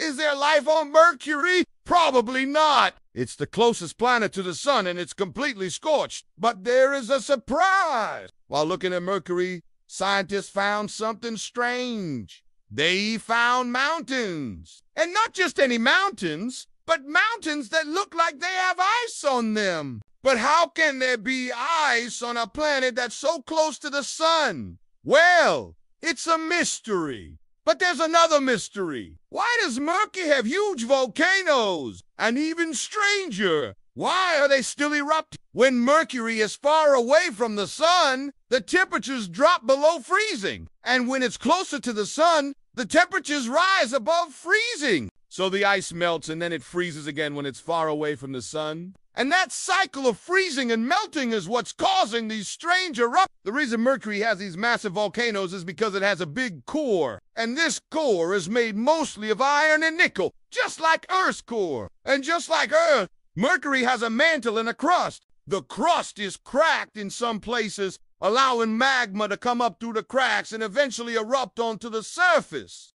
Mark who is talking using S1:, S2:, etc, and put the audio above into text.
S1: Is there life on Mercury? Probably not. It's the closest planet to the sun and it's completely scorched. But there is a surprise. While looking at Mercury, scientists found something strange. They found mountains. And not just any mountains, but mountains that look like they have ice on them. But how can there be ice on a planet that's so close to the sun? Well, it's a mystery. But there's another mystery. Why does Mercury have huge volcanoes? And even stranger, why are they still erupting? When Mercury is far away from the sun, the temperatures drop below freezing. And when it's closer to the sun, the temperatures rise above freezing. So the ice melts and then it freezes again when it's far away from the sun. And that cycle of freezing and melting is what's causing these strange eruptions. The reason Mercury has these massive volcanoes is because it has a big core. And this core is made mostly of iron and nickel, just like Earth's core. And just like Earth, Mercury has a mantle and a crust. The crust is cracked in some places, allowing magma to come up through the cracks and eventually erupt onto the surface.